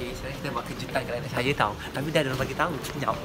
Okey, sekarang kita buat kejutan kat anak saya tau. Tapi dah ada orang bagi tahu. Sekejap.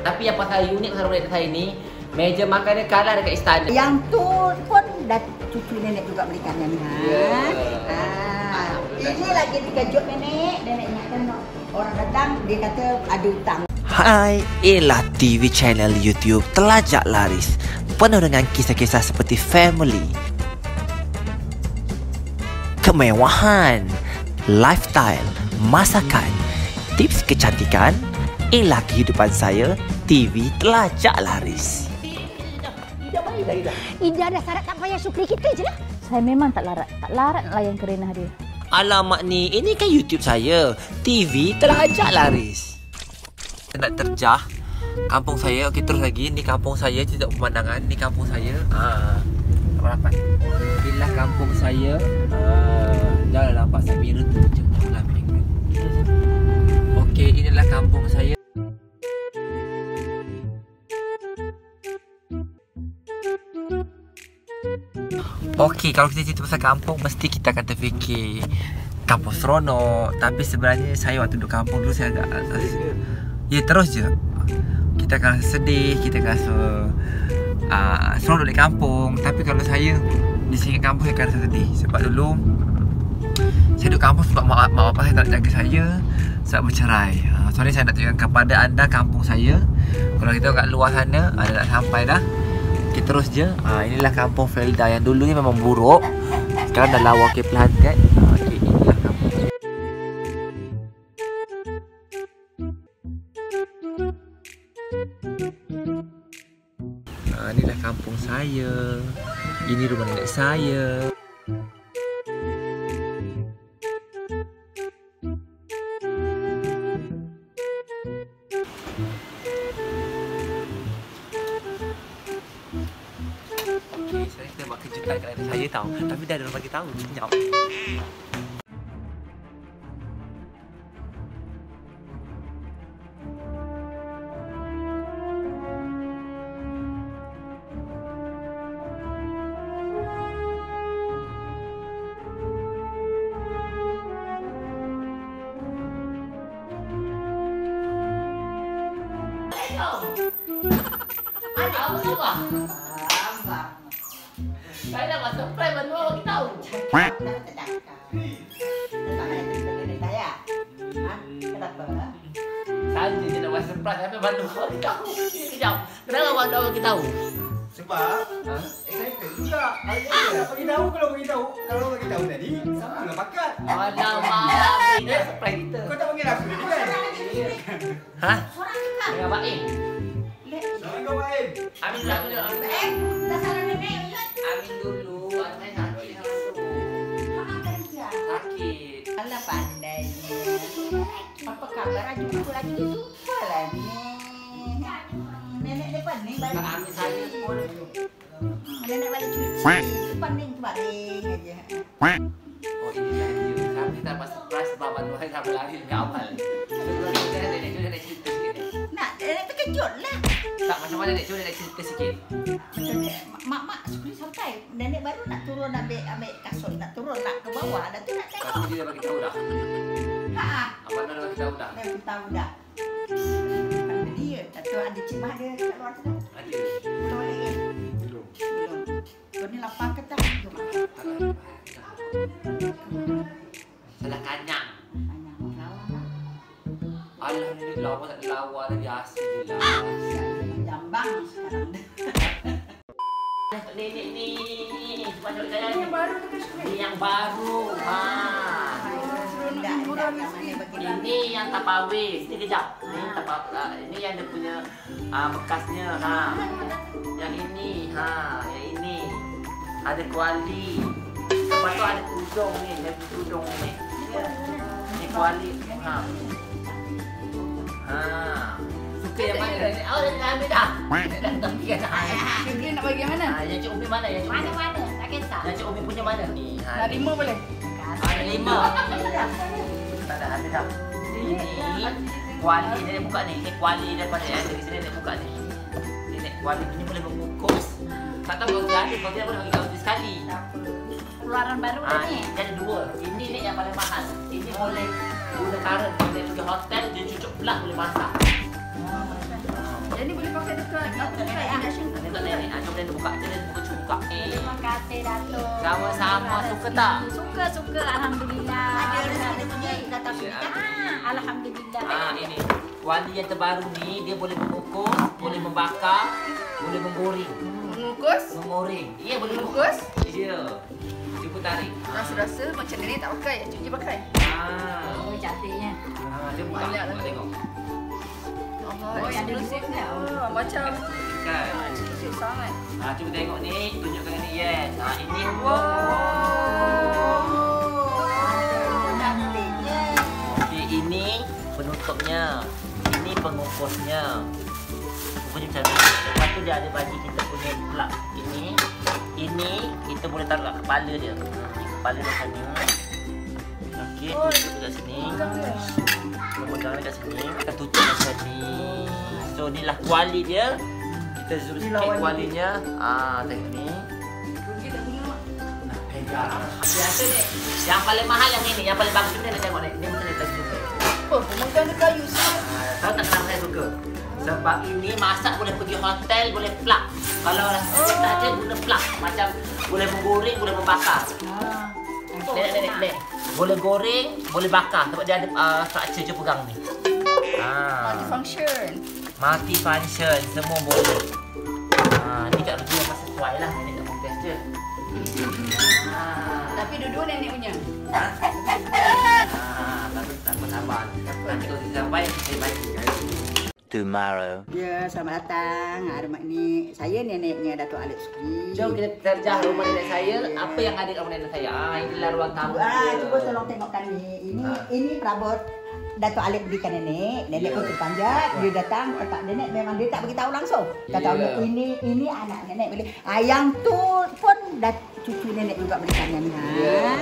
Tapi yang pasal unik pasal rumah saya ni, meja makan dia kalah dekat istana. Yang tu pun dah cucu nenek juga belikan yang ni. Ya. Ah. Ini lagi dikejut nenek. Nenek tengok orang datang dia kata ada hutang. Hai, inilah TV channel YouTube Telajak Laris Penuh dengan kisah-kisah seperti family Kemewahan Lifestyle Masakan Tips kecantikan Inilah kehidupan saya TV Telajak Laris Ida dah syarat tak payah syukri kita je lah. Saya memang tak larat. Tak larat nak layan kerenah dia. Alamak ni, ini kan YouTube saya. TV Telajak Laris. Saya nak terjah. Kampung saya, okey terus lagi. Ni kampung saya, tidak pemandangan. Ni kampung saya Haa Tak dapat? Inilah kampung saya. Haa Jangan nampak saya mirror tu Macam tu lah. Okey, inilah kampung saya Okey, kalau kita cerita pasal kampung Mesti kita akan terfikir Kampung seronok. Tapi sebenarnya Saya waktu duduk kampung dulu Saya agak Ya terus je. Kita akan rasa sedih Kita akan rasa uh, Seronok di kampung. Tapi kalau saya Di sini kampung Saya akan rasa sedih. Sebab dulu Saya duduk kampung Sebab mak, mak bapak saya tak jaga saya Sebab bercerai. Uh, So ni saya nak tunjukkan kepada anda Kampung saya. Kalau kita kat luar sana Ada dah sampai dah kita terus je. Ha, Inilah kampung Felda Yang dulunya memang buruk. Sekarang dah lawa okey perlahan kan okay, kampung. Ha, Inilah kampung saya. Ini rumah nenek saya kat anak saya tau Tapi dah ada orang bagi tahu Sekejap Apa sabar? Abang. Saja je nak buat surprise tapi baru awak kita tahu. Sekejap. Kenapa awak awak kita tahu? Sebab Ha? excited juga. Ayah bagi tahu kalau bagi tahu. Kalau bagi tahu tadi, sama dengan bakat. Alamak, ini surprise kita. Kau tak panggil aku tadi kan? Ha? Dengan Pak Im. Sama kau main. Amin Amin dulu. Amin. Nenek terkejut lah. Tak macam mana nenek cuba nenek cerita sikit. Mak mak sebenarnya sampai nenek baru nak turun ambil ambil kasut nak turun nak ke bawah dah tu nak tengok. Tapi dia bagi tahu dah. Ha, Abang dah bagi tahu dah. dah tahu dah. Ada dia, tak tahu ada cik mah dia kat luar sana. Alhamdulillah awak tak ada lawa biasa je lah. Jambang sekarang. Nenek ni. Saya ni. Yang baru tu Ini yang baru. Ha. Ini yang tapawis. Ini kejap. Ini tapa, uh, ini yang dia punya uh, bekasnya. Ha. Yang ini. Ha. Yang ini. Ada kuali. Lepas tu ada tudung ni. Dia punya tudung ni. Ini kuali. Ha. Ha. Suka yang mana? Oh, dah dah ambil dah. Dah tak fikir dah. Dia nak bagi mana? Ha, yang Cik Umi mana? Yang Cik Umi? Mana-mana, tak kisah. Yang Cik Umi punya mana? Ni. Ha, Nak ni. lima boleh? Ada lima. Tak ada, ada dah. Ini kuali dia buka ni. Ini kuali daripada yang dari sini dia buka ni. Ini kuali ini boleh membungkus. Tak tahu kalau dia ada, kalau dia boleh bagi kau sekali. Keluaran baru dah Ah, ni. jadi dua. Ini ni yang paling mahal. Ini boleh guna. Kalau dia pergi hotel, dia cucuk pelak boleh masak. Jadi boleh pakai dekat dekat induction Ini tak nenek. Ah, Jom dia buka. Dia dia buka cuba buka. Eh, Terima kasih Datuk. Sama-sama. Suka tak? Suka suka alhamdulillah. Ada rezeki punya kata Ya. ah, alhamdulillah. Ah ini wali yang terbaru ni dia boleh mengukus, boleh membakar, boleh menggoreng. Mengukus, Menggoreng. Iya boleh mengukus. Iya. Cuba tarik. Rasa-rasa macam nenek tak pakai, cuci pakai. Ah. Cantiknya. Ah, dia buka. Banyak lah. Tengok. Allah, Oh, yang ada eksklusifnya. Ah, macam Kan. eksklusif sangat. Ah, cuba tengok ni, tunjukkan ni. Yes. Ah, ini. Okey, ini penutupnya. Ini pengukusnya. Rupanya macam ni. Lepas tu dia ada bagi kita punya plug. Ini. Ini kita boleh taruh kat kepala dia. Ha, Ni kepala dia macam ni. Okey, tutup dekat sini. Kita pegang dekat sini. Kita tutup macam ni. So, inilah kuali dia. Kita zoom sikit kualinya. Ah, tengok ni. Biasa ni. Yang paling mahal yang ini. Yang paling bagus ni nak tengok ni. Ni macam ni tadi suka. Oh, pemegang dia kayu sangat. Ah, Tahu tak kenapa saya suka? Sebab ini masak boleh pergi hotel, boleh plug. Kalau rasa sakit saja guna plug. Macam boleh menggoreng, boleh membakar. Ah. Nenek, nenek, nenek. Boleh goreng, boleh bakar. Sebab dia ada uh, structure je pegang ni. Ah, Multifunction. multi function, semua boleh. Ah, ni kat review yang sesuai lah. Nenek nak test je. Ah, Tapi dua-dua nenek punya. ah, bagus, tak apa sabar. Nanti kalau dia sampai, saya bagi. Tomorrow. Ya, selamat datang. Hari mak ni saya neneknya Datuk Alif Sukri. Jom kita terjah rumah nenek saya. Apa yang ada kat rumah nenek saya? Ah, inilah ruang tamu. Ah, cuba tolong tengokkan ni. Ini Ah. ini perabot Datuk Alif berikan nenek. Nenek Ya. pun terpanjat. Dia datang tempat nenek memang dia tak beritahu langsung. Kata Ya. yeah. ini ini anak nenek boleh. Ah, yang tu pun dah cucu nenek juga berikannya ni. Ha. Ya.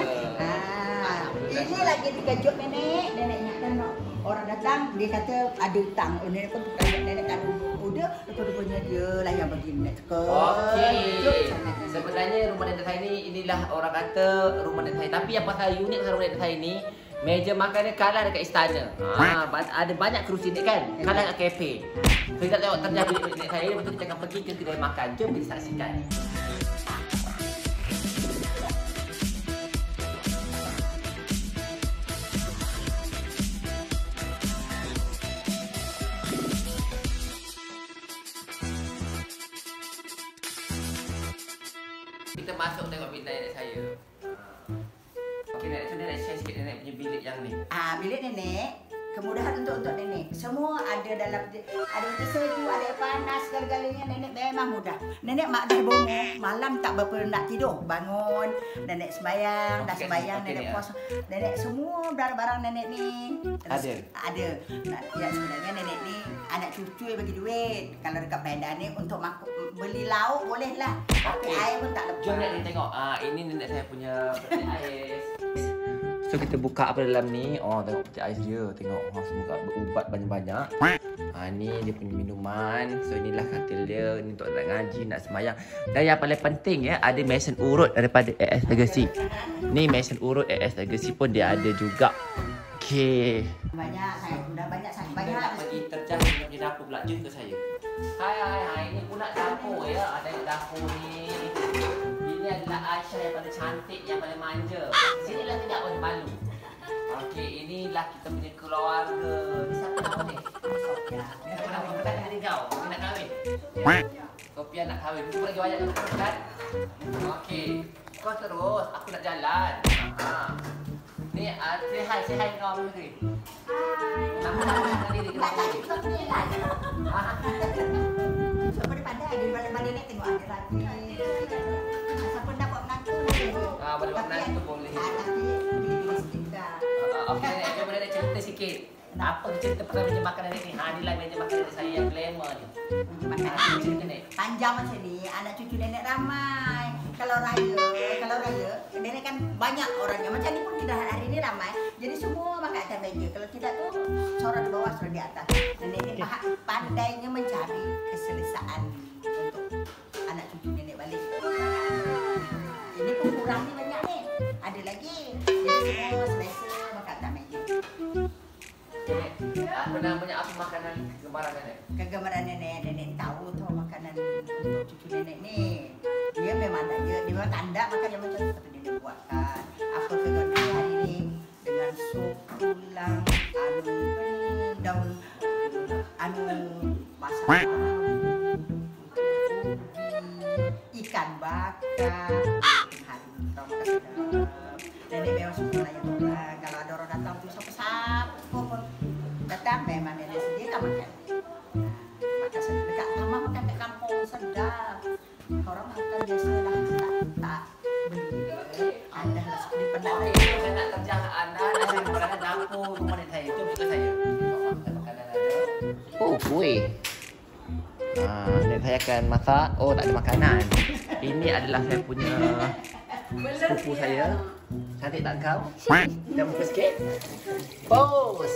Ah, ini lagi dikejut nenek. Neneknya kan nak orang datang dia kata ada hutang. Oh, nenek pun tukar nenek kan udah rupanya dia lah yang bagi nenek teka. Okey. Sebenarnya rumah nenek saya ni inilah orang kata rumah nenek saya. Tapi yang pasal unik pasal rumah nenek saya ni Meja makan dia kalah dekat istana. Ha, ada banyak kerusi ni kan. Kalah dekat kafe. So, kita tengok terjadi nenek saya. Lepas tu kita akan pergi ke kedai makan. Jom kita saksikan. Kita masuk tengok bilik nenek saya. Ha. Okey, nenek tu nenek share sikit nenek punya bilik yang ni. Ah, bilik nenek kemudahan untuk untuk nenek. Semua ada dalam ada untuk sejuk, ada air panas segala-galanya nenek memang mudah. Nenek mak dah bangun, malam tak berapa nak tidur. Bangun, nenek sembahyang, dah Okey, sembahyang, okey, nenek ya. puasa. Nenek semua barang-barang nenek ni Ada? Ada. Ya sebenarnya nenek ni anak cucu yang bagi duit. Kalau dekat Pendan ni untuk mak beli lauk boleh lah. Tapi Okey. air pun tak lepas. Jom nenek tengok. Ah, ini nenek saya punya peti ais. So kita buka apa dalam ni? Oh, tengok peti ais dia. Tengok oh, semoga berubat banyak-banyak. Ah, ni dia punya minuman. So inilah katil dia. Ini untuk nak ngaji, nak semayang. Dan yang paling penting ya, ada mesin urut daripada AS Legacy. Ni mesin urut AS Legacy pun dia ada juga. Okay. Banyak sangat, dah banyak sangat. Banyak nak pergi terjah punya dapur pula. Ke saya. Hai, hai, hai. Ini pula dapur ya. Ada dapur ni. Ini adalah Aisyah yang paling cantik, yang paling manja. Sinilah tidak pun malu. Okey, inilah kita punya keluarga. Ni siapa nama ni? Sophia. Siapa nama bukan hari kau? Kau nak kahwin? Sophia nak kahwin. Kau lagi banyak nak kan? Okey. Kau terus, aku nak jalan. Ha. Ni, uh, say hi, say hi kau dulu ni. Nama nama diri Tak kau. tak kita lah. Ha. Siapa dia pandai dia balik-balik ni tengok ada lagi. Siapa nak buat menantu boleh. Ah, boleh buat menantu boleh. Ah, tapi dia sikit dah. Uh, Okey, cuba nenek cerita sikit. Apa cerita pasal meja makan nenek ni? Ha, inilah meja makan nenek saya yang glamour ni. Makan Ha, cerita nenek. panjang macam ni anak cucu nenek ramai. kalau raya, kalau raya, nenek kan banyak orangnya. Macam ni pun kita hari ni ramai. Jadi semua makan atas meja. Kalau tidak tu sorang di bawah, sorang di atas. Nenek ni pa- pandainya mencari keselesaan untuk anak cucu nenek balik. Ini pun kurang ni banyak ni. Ada lagi. Jadi semua selesa Apa namanya apa makanan kegemaran nenek? Kegemaran nenek, nenek tahu tu makanan untuk cucu nenek ni. Dia memang tak dia, dia memang tanda makan yang macam tu tapi nenek buatkan. Masak. Oh, tak ada makanan. Ini adalah saya punya sepupu saya. Cantik tak kau? Dah muka sikit. Bos.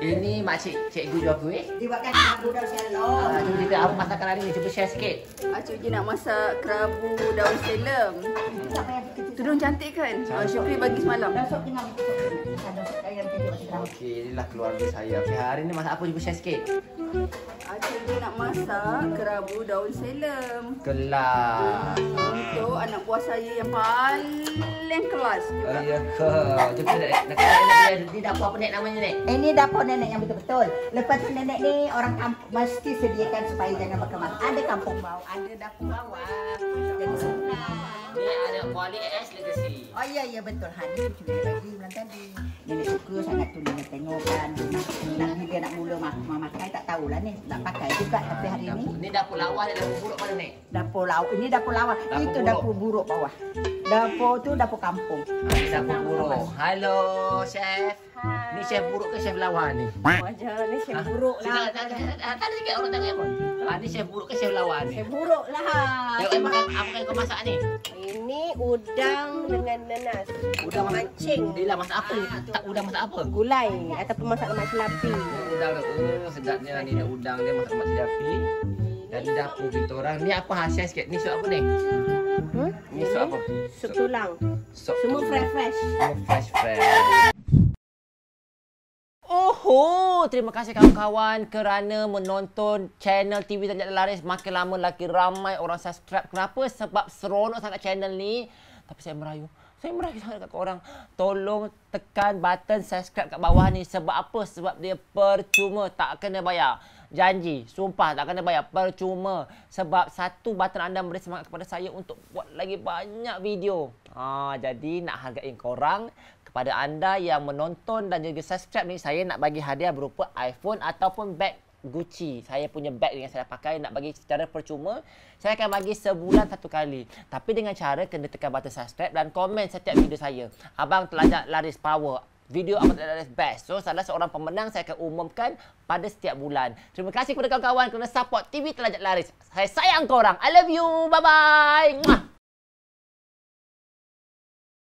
Ini makcik cikgu jual kuih. Dibuatkan abu daun selong. Ah, cuba cerita apa masakan hari ni. Cuba share sikit. Acik je nak masak kerabu daun selem. Tudung cantik kan? Ah, Syukri bagi semalam. Tengah. Okey, inilah keluarga saya. Okey, hari ni masak apa? Cuba share sikit. Acik nak masak kerabu daun selem. Kelas. Untuk anak buah saya yang paling kelas Oh, ya ke? Jom kita nak nak nak ni dapur apa nek namanya nek? Ini dapur nenek yang betul-betul. Lepas tu nenek ni orang kampung mesti sediakan supaya jangan berkemas. Ada kampung bawah, ada dapur bawah. Jadi senang. Ni ada kuali AS legacy. Oh iya iya betul. Ha ni cucu nenek bagi bulan tadi. Nenek suka sangat tu nenek tengok kan. Nanti dia nak mula mak memakai tak tahulah ni. Tak pakai juga tapi hari ni Ni dapur lawa ni dapur buruk mana nek? dapur lawa. Ini dapur lawa. Dapur Itu buruk. dapur buruk bawah. Dapur tu dapur kampung. Ha, ni dapur buruk. Halo chef. Ni chef buruk ke chef lawa ni? Wajah ni saya buruk lah. Tak ada sikit orang tengok apa. Ha, ni chef buruk ke chef lawa ni? Saya buruk lah. Tengok eh, makan apa yang kau masak ni? Udang dengan nanas. Udang mancing. Dia lah masak apa ni? Tak udang masak apa? Gulai ataupun masak lemak celapi. Udang dia. Oh, sedapnya ni ada udang dia masak lemak cili api. Dan di dapur kita orang. Ni apa hasil sikit? Ni sup apa ni? Hmm? Ni sup apa? Sup tulang. Sup Semua fresh-fresh. Semua fresh Oh, terima kasih kawan-kawan kerana menonton channel TV Tanjak Laris. Makin lama lagi ramai orang subscribe. Kenapa? Sebab seronok sangat channel ni. Tapi saya merayu. Saya merayu sangat kat korang. Tolong tekan button subscribe kat bawah ni. Sebab apa? Sebab dia percuma. Tak kena bayar. Janji. Sumpah tak kena bayar. Percuma. Sebab satu button anda memberi semangat kepada saya untuk buat lagi banyak video. Ha, jadi nak hargai korang kepada anda yang menonton dan juga subscribe ni saya nak bagi hadiah berupa iPhone ataupun beg Gucci. Saya punya beg yang saya pakai nak bagi secara percuma. Saya akan bagi sebulan satu kali. Tapi dengan cara kena tekan button subscribe dan komen setiap video saya. Abang telajak laris power. Video Abang Telajak Laris Best. So, salah seorang pemenang saya akan umumkan pada setiap bulan. Terima kasih kepada kawan-kawan kerana support TV Telajak Laris. Saya sayang korang. I love you. Bye-bye.